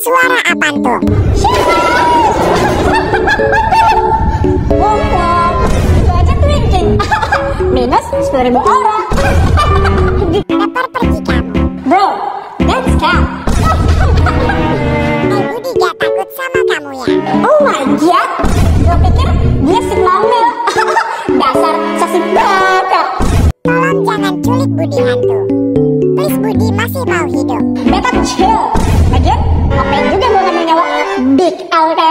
Suara apa tuh? Wong wong, baca twincing. Minus sepuluh ribu orang. Leper pergi kamu. Bro, that's scam. Eh Budi gak takut sama kamu ya? Oh my god, gue pikir dia si Mamil. Dasar saksi badak. Tolong jangan culik Budi hantu. Iblis Budi masih mau hidup. Betul. chill. Lagian, ngapain juga gue ngambil nyawa Big Alta.